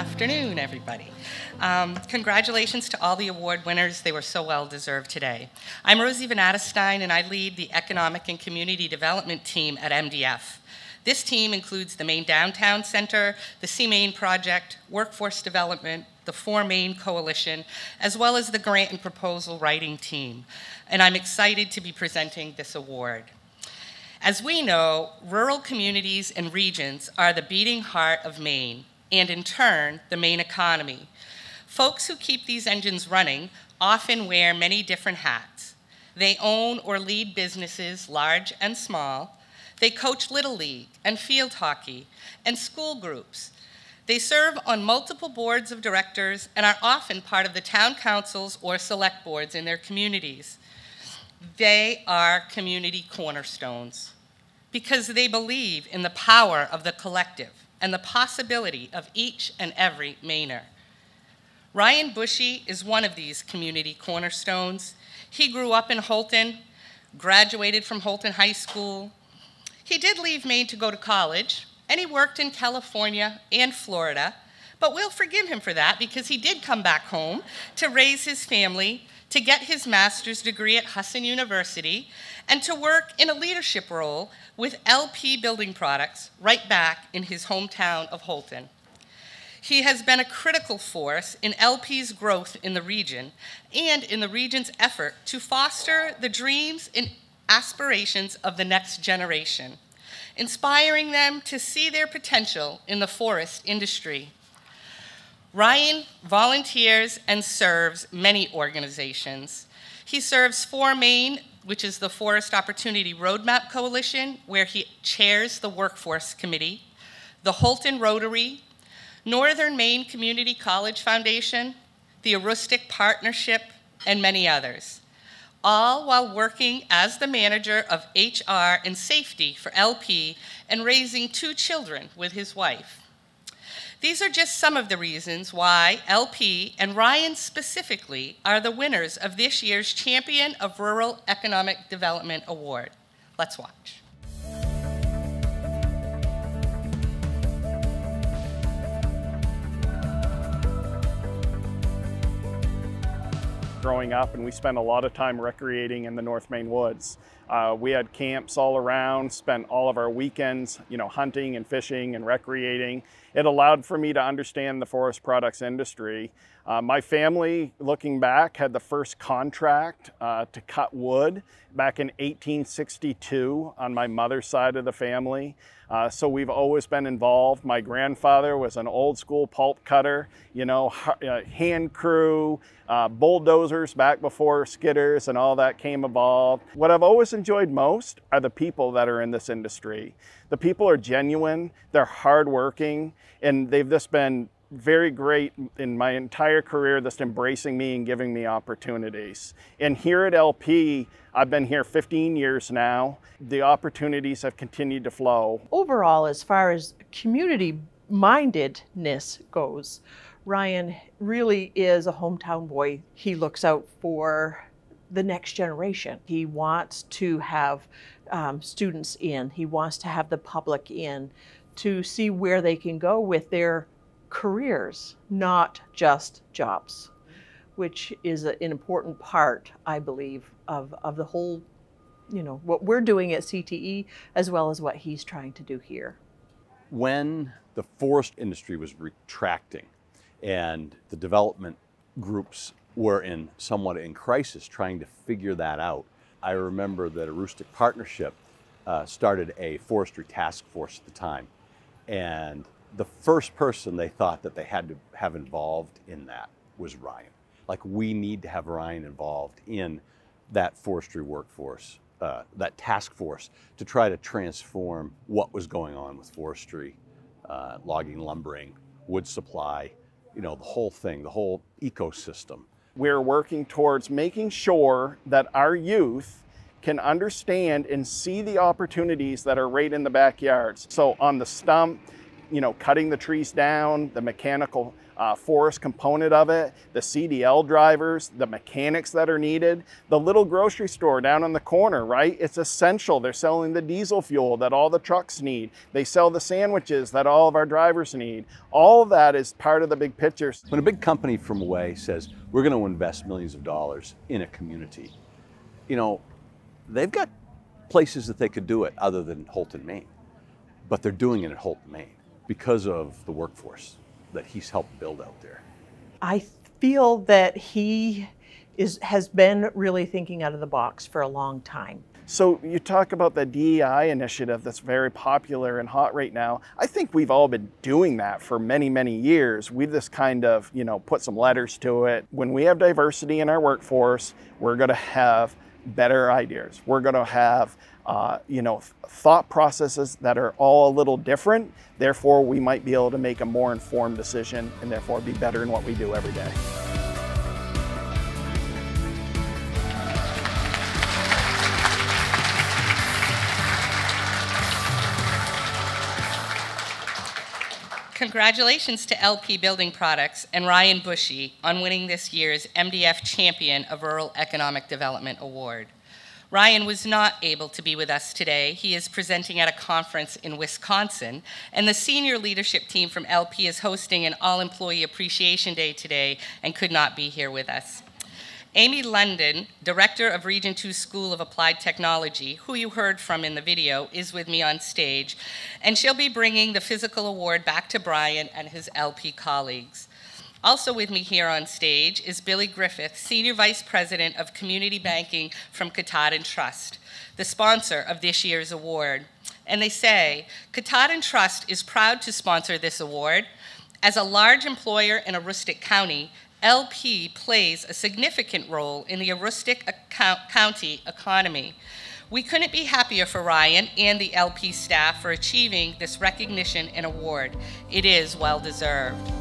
afternoon, everybody. Um, congratulations to all the award winners. They were so well deserved today. I'm Rosie Vanadestine, and I lead the Economic and Community Development team at MDF. This team includes the Maine Downtown Center, the SEAMaine Project, Workforce Development, the FOR/Maine Coalition, as well as the grant and proposal writing team. And I'm excited to be presenting this award. As we know, rural communities and regions are the beating heart of Maine, and in turn, the Maine economy. Folks who keep these engines running often wear many different hats. They own or lead businesses, large and small, they coach Little League and field hockey and school groups. They serve on multiple boards of directors and are often part of the town councils or select boards in their communities. They are community cornerstones because they believe in the power of the collective and the possibility of each and every Mainer. Ryan Bushey is one of these community cornerstones. He grew up in Houlton, graduated from Houlton High School, he did leave Maine to go to college, and he worked in California and Florida, but we'll forgive him for that because he did come back home to raise his family, to get his master's degree at Husson University, and to work in a leadership role with LP Building Products right back in his hometown of Houlton. He has been a critical force in LP's growth in the region and in the region's effort to foster the dreams and aspirations of the next generation, inspiring them to see their potential in the forest industry. Ryan volunteers and serves many organizations. He serves FOR/Maine, which is the Forest Opportunity Roadmap Coalition, where he chairs the Workforce Committee, the Houlton Rotary, Northern Maine Community College Foundation, the Aroostook Partnership, and many others all while working as the manager of HR and safety for LP and raising two children with his wife. These are just some of the reasons why LP and Ryan specifically are the winners of this year's Champion of Rural Economic Development Award. Let's watch. Growing up and we spent a lot of time recreating in the North Maine woods. Uh, we had camps all around, spent all of our weekends, you know, hunting and fishing and recreating. It allowed for me to understand the forest products industry. Uh, my family, looking back, had the first contract uh, to cut wood back in 1862 on my mother's side of the family. Uh, so we've always been involved. My grandfather was an old school pulp cutter, you know, uh, hand crew, uh, bulldozers back before skidders and all that came evolved. What I've always enjoyed most are the people that are in this industry. The people are genuine, they're hardworking, and they've just been very great in my entire career, just embracing me and giving me opportunities. And here at LP, I've been here 15 years now. The opportunities have continued to flow. Overall, as far as community mindedness goes, Ryan really is a hometown boy. He looks out for the next generation. He wants to have um, students in, he wants to have the public in to see where they can go with their careers, not just jobs, which is an important part, I believe, of, of the whole, you know, what we're doing at CTE as well as what he's trying to do here. When the forest industry was retracting and the development groups were in somewhat in crisis trying to figure that out, I remember that Aroostook Partnership uh, started a forestry task force at the time. And the first person they thought that they had to have involved in that was Ryan. Like we need to have Ryan involved in that forestry workforce, uh, that task force, to try to transform what was going on with forestry, uh, logging, lumbering, wood supply, you know, the whole thing, the whole ecosystem. We're working towards making sure that our youth can understand and see the opportunities that are right in the backyards. So on the stump, you know, cutting the trees down, the mechanical uh, forest component of it, the CDL drivers, the mechanics that are needed, the little grocery store down on the corner, right? It's essential. They're selling the diesel fuel that all the trucks need. They sell the sandwiches that all of our drivers need. All of that is part of the big picture. When a big company from away says, we're going to invest millions of dollars in a community, you know, they've got places that they could do it other than Houlton, Maine. But they're doing it at Houlton, Maine because of the workforce that he's helped build out there. I feel that he is, has been really thinking out of the box for a long time. So you talk about the DEI initiative that's very popular and hot right now. I think we've all been doing that for many, many years. We've just kind of, you know, put some letters to it. When we have diversity in our workforce, we're going to have better ideas. We're going to have, uh, you know, thought processes that are all a little different. Therefore, we might be able to make a more informed decision and therefore be better in what we do every day. Congratulations to LP Building Products and Ryan Bushey on winning this year's MDF Champion of Rural Economic Development Award. Ryan was not able to be with us today. He is presenting at a conference in Wisconsin, and the senior leadership team from LP is hosting an All Employee Appreciation Day today and could not be here with us. Amy London, Director of Region 2 School of Applied Technology, who you heard from in the video, is with me on stage, and she'll be bringing the physical award back to Brian and his LP colleagues. Also with me here on stage is Billy Griffith, Senior Vice President of Community Banking from Katahdin Trust, the sponsor of this year's award. And they say, Katahdin Trust is proud to sponsor this award. As a large employer in Aroostook County, LP plays a significant role in the Aroostook County economy. We couldn't be happier for Ryan and the LP staff for achieving this recognition and award. It is well deserved.